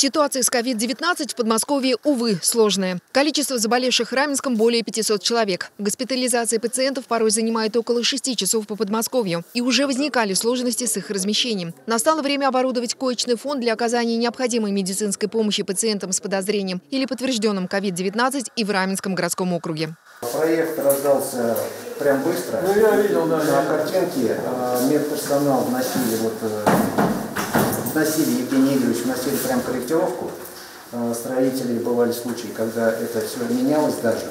Ситуация с COVID-19 в Подмосковье, увы, сложная. Количество заболевших в Раменском более 500 человек. Госпитализация пациентов порой занимает около 6 часов по Подмосковью. И уже возникали сложности с их размещением. Настало время оборудовать коечный фонд для оказания необходимой медицинской помощи пациентам с подозрением или подтвержденным COVID-19 и в Раменском городском округе. Проект раздался прям быстро. Ну, я видел, да. На картинке э, медперсонал вносили, вот, вносили, Евгений Игоревич вносили прям корректировку. Э, Строители бывали случаи, когда это все менялось даже.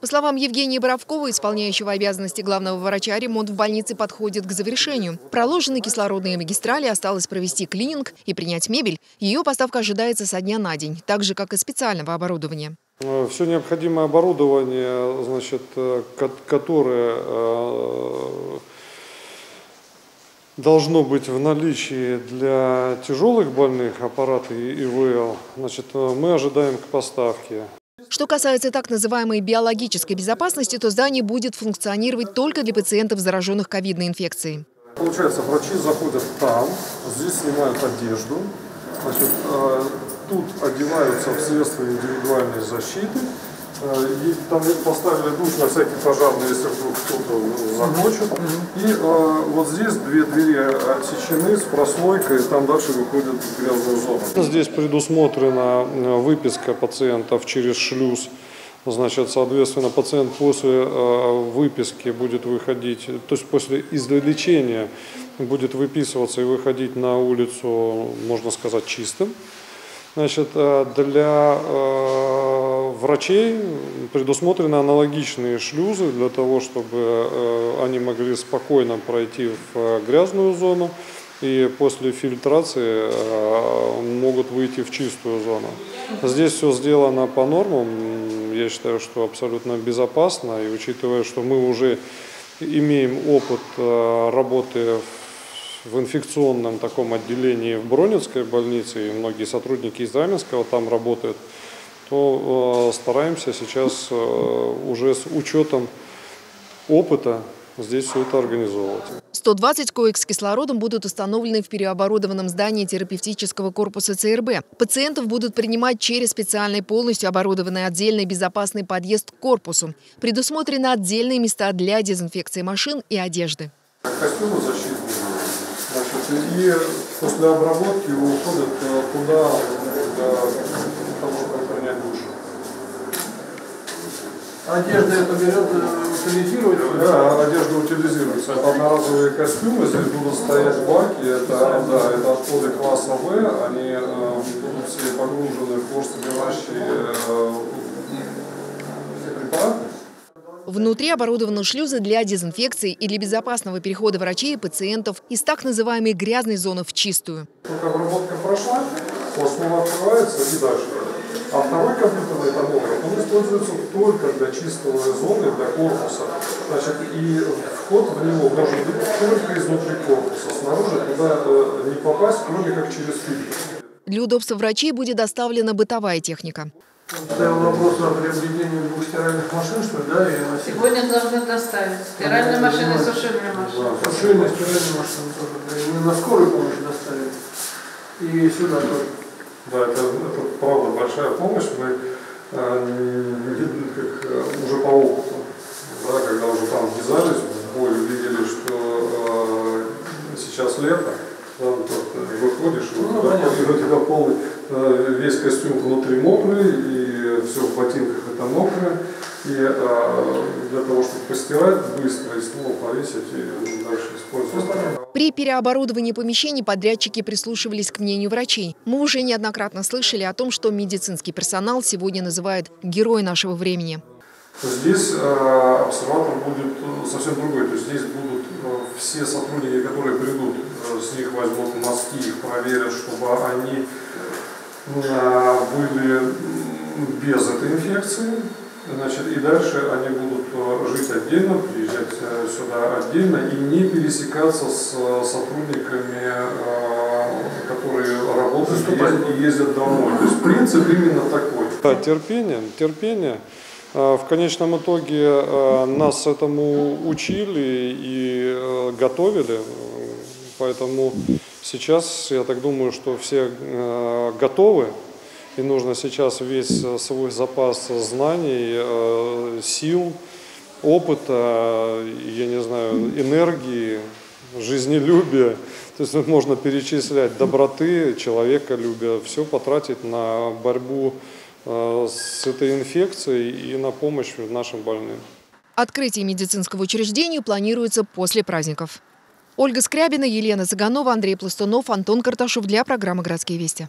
По словам Евгения Боровкова, исполняющего обязанности главного врача, ремонт в больнице подходит к завершению. Проложены кислородные магистрали, осталось провести клининг и принять мебель. Ее поставка ожидается со дня на день, так же, как и специального оборудования. Э, Все необходимое оборудование, значит, э, ко- которое должно быть в наличии для тяжелых больных аппараты ИВЛ, значит, э, мы ожидаем к поставке. Что касается так называемой биологической безопасности, то здание будет функционировать только для пациентов, зараженных ковидной инфекцией. Получается, врачи заходят там, здесь снимают одежду, значит, э, тут одеваются в средства индивидуальной защиты, э, и там поставили душ на всякий пожарный, если вдруг кто-то захочет. И э, вот здесь две двери отсечены с прослойкой, там дальше выходит в грязную зону. Здесь предусмотрена э, выписка пациентов через шлюз. Значит, соответственно, пациент после э, выписки будет выходить, то есть после излечения будет выписываться и выходить на улицу, можно сказать, чистым. Значит, э, для э, врачей предусмотрены аналогичные шлюзы для того, чтобы э, они могли спокойно пройти в э, грязную зону и после фильтрации э, могут выйти в чистую зону. Здесь все сделано по нормам. Я считаю, что абсолютно безопасно. И учитывая, что мы уже имеем опыт работы в инфекционном таком отделении в Бронинской больнице, и многие сотрудники из Раменского там работают, то э, стараемся сейчас э, уже с учетом опыта здесь все это организовывать. 120 коек с кислородом будут установлены в переоборудованном здании терапевтического корпуса ЦРБ. Пациентов будут принимать через специальный полностью оборудованный отдельный безопасный подъезд к корпусу. Предусмотрены отдельные места для дезинфекции машин и одежды. Костюмы защитные. Значит, и после обработки уходят э, туда для того, чтобы принять душ. Одежда это берет, э, утилизируется? Да, одежда утилизируется. Это одноразовые костюмы, здесь будут стоять баки, это, да, это отходы класса В, они э, будут все погружены в хлорсодержащие э, препараты. Внутри оборудованы шлюзы для дезинфекции или безопасного перехода врачей и пациентов из так называемой грязной зоны в чистую. Только обработка прошла, основа открывается и дальше. А второй компьютерный томограф, он используется только для чистого зоны, для корпуса. Значит, и вход в него может быть только изнутри корпуса. Снаружи туда не попасть, кроме как через фильтр. Для удобства врачей будет доставлена бытовая техника. Стоял вопрос о приобретении двух стиральных машин, что ли, да, и на Сегодня должны доставить стиральные машины и сушильные машины. Сушильные стиральные машины тоже, да, и мы на скорую помощь доставили. И сюда тоже. Да, это, это правда большая помощь. Мы э, как, э, уже по опыту, да, когда уже там ввязались в бой, увидели, что э, сейчас лето, да, вот, э, выходишь, Ну, понятно. и у тебя полный, э, весь костюм внутри мокрый, и все в ботинках это мокрое. И э, для того, чтобы постирать быстро и снова повесить и дальше использовать. При переоборудовании помещений подрядчики прислушивались к мнению врачей. Мы уже неоднократно слышали о том, что медицинский персонал сегодня называют «герой нашего времени». Здесь э, обсерватор будет э, совсем другой. То есть здесь будут э, все сотрудники, которые придут, э, с них возьмут мазки, их проверят, чтобы они э, были без этой инфекции. Значит, и дальше они будут э, жить отдельно, приезжать э, сюда отдельно и не пересекаться с э, сотрудниками, которые работают и ездят, и ездят домой. То есть принцип именно такой. Да, терпение, терпение. В конечном итоге нас этому учили и готовили, поэтому сейчас я так думаю, что все готовы И нужно сейчас весь э, свой запас знаний, э, сил, опыта, я не знаю, энергии, жизнелюбия. То есть можно перечислять доброты, человеколюбия, все потратить на борьбу э, с этой инфекцией и на помощь нашим больным. Открытие медицинского учреждения планируется после праздников. Ольга Скрябина, Елена Цыганова, Андрей Пластунов, Антон Карташов для программы «Городские вести».